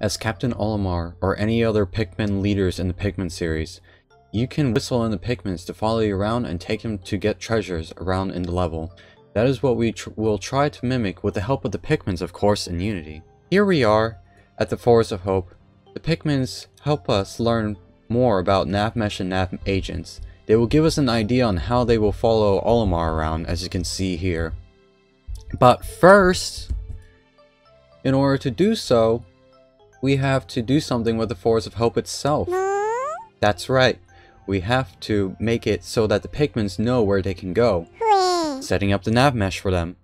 As Captain Olimar or any other Pikmin leaders in the Pikmin series, you can whistle in the Pikmins to follow you around and take them to get treasures around in the level. That is what we tr will try to mimic with the help of the Pikmins of course in Unity. Here we are at the Forest of Hope. The Pikmins help us learn more about Navmesh and Nav agents. They will give us an idea on how they will follow Olimar around as you can see here. But first, in order to do so, we have to do something with the Forest of Hope itself. That's right. We have to make it so that the Pikmins know where they can go. Setting up the nav mesh for them.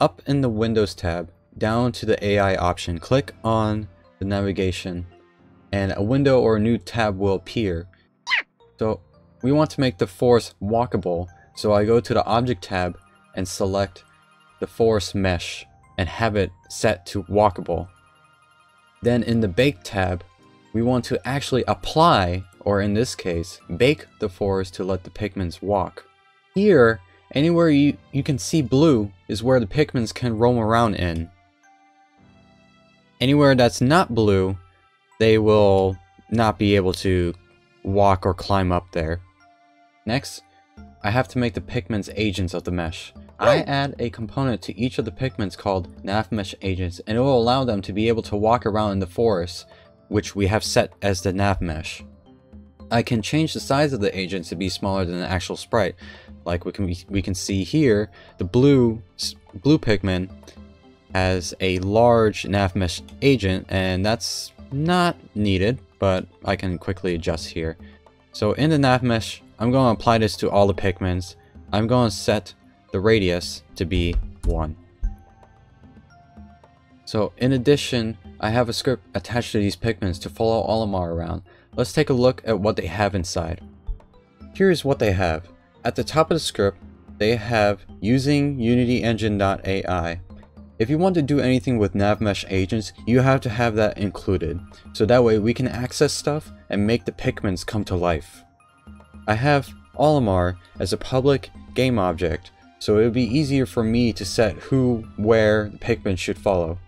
Up in the Windows tab, down to the AI option, click on the navigation and a window or a new tab will appear. So we want to make the forest walkable. So I go to the object tab and select the forest mesh and have it set to walkable. Then in the bake tab, we want to actually apply, or in this case, bake the forest to let the Pikmins walk. Here, anywhere you, you can see blue is where the Pikmins can roam around in. Anywhere that's not blue, they will not be able to walk or climb up there. Next, I have to make the Pikmins agents of the mesh. I add a component to each of the Pikmins called NavMesh agents, and it will allow them to be able to walk around in the forest, which we have set as the NavMesh. I can change the size of the agents to be smaller than the actual sprite. Like we can we can see here, the blue blue Pikmin has a large NavMesh agent, and that's not needed, but I can quickly adjust here. So in the NavMesh, I'm going to apply this to all the Pikmins. I'm going to set the radius to be 1. So in addition, I have a script attached to these Pikmins to follow Olimar around. Let's take a look at what they have inside. Here's what they have. At the top of the script, they have using UnityEngine.ai. If you want to do anything with NavMesh agents, you have to have that included. So that way we can access stuff and make the Pikmins come to life. I have Olimar as a public game object, so it would be easier for me to set who, where the Pikmin should follow.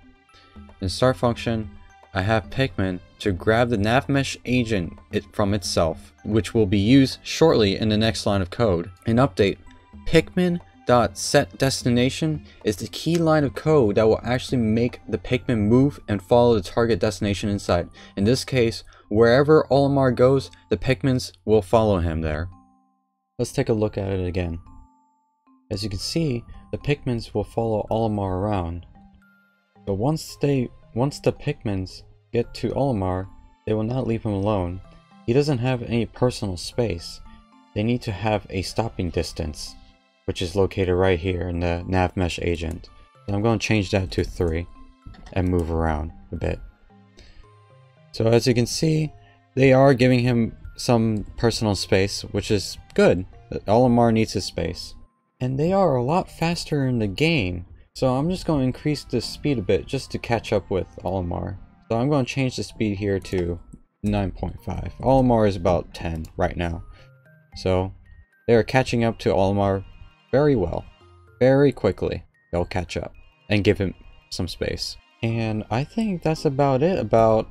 In start function, I have Pikmin to grab the navmesh agent it from itself, which will be used shortly in the next line of code. In update, Pikmin dot set destination is the key line of code that will actually make the Pikmin move and follow the target destination inside. In this case, wherever Olimar goes, the Pikmins will follow him there. Let's take a look at it again. As you can see, the Pikmins will follow Olimar around. But once they once the Pikmins get to Olimar, they will not leave him alone. He doesn't have any personal space. They need to have a stopping distance, which is located right here in the nav mesh agent. So I'm going to change that to 3 and move around a bit. So as you can see, they are giving him some personal space, which is good. Olimar needs his space. And they are a lot faster in the game. So I'm just going to increase the speed a bit just to catch up with Olimar. So I'm going to change the speed here to 9.5. Olimar is about 10 right now. So they are catching up to Olimar very well. Very quickly. They'll catch up and give him some space. And I think that's about it about...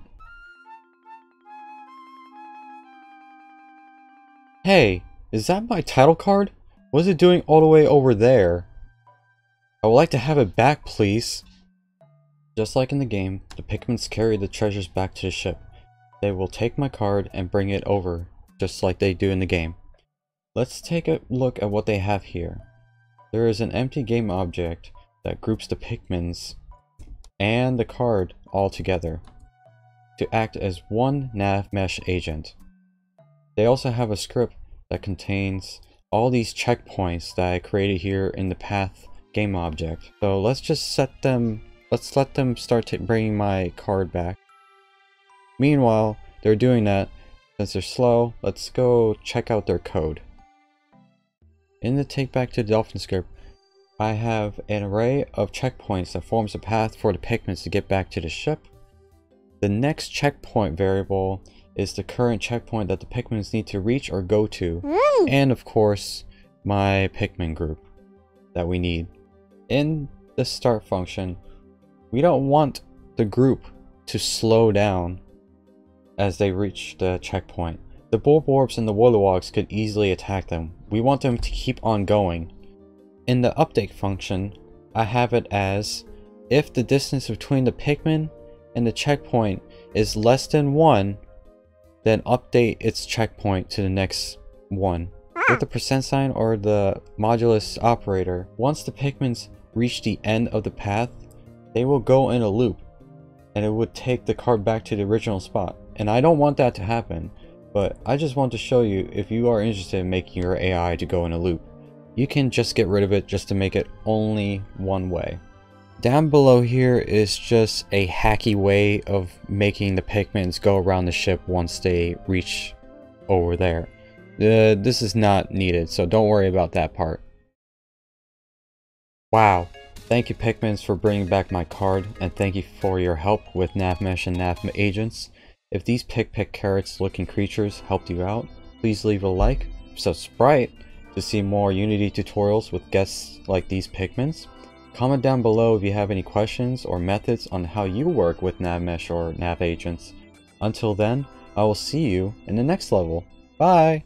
Hey, is that my title card? What is it doing all the way over there? I would like to have it back, please. Just like in the game, the Pikmins carry the treasures back to the ship. They will take my card and bring it over, just like they do in the game. Let's take a look at what they have here. There is an empty game object that groups the Pikmins and the card all together to act as one nav mesh agent. They also have a script that contains all these checkpoints that I created here in the path game object. So let's just set them, let's let them start bringing my card back. Meanwhile, they're doing that. Since they're slow, let's go check out their code. In the take back to the Dolphin script, I have an array of checkpoints that forms a path for the Pikmins to get back to the ship. The next checkpoint variable is the current checkpoint that the Pikmins need to reach or go to. Mm. And of course, my Pikmin group that we need. In the start function, we don't want the group to slow down as they reach the checkpoint. The Bulborbs and the Wollywogs could easily attack them. We want them to keep on going. In the update function, I have it as if the distance between the Pikmin and the checkpoint is less than 1, then update its checkpoint to the next one. With the percent sign or the modulus operator, once the Pikmins reach the end of the path, they will go in a loop and it would take the card back to the original spot. And I don't want that to happen, but I just want to show you if you are interested in making your AI to go in a loop, you can just get rid of it just to make it only one way. Down below here is just a hacky way of making the Pikmins go around the ship once they reach over there. Uh, this is not needed, so don't worry about that part. Wow. Thank you Pikmins for bringing back my card, and thank you for your help with NavMesh and Nav Agents. If these Pikpik Carrots looking creatures helped you out, please leave a like, subscribe to see more Unity tutorials with guests like these Pikmins. Comment down below if you have any questions or methods on how you work with NavMesh or Nav Agents. Until then, I will see you in the next level. Bye!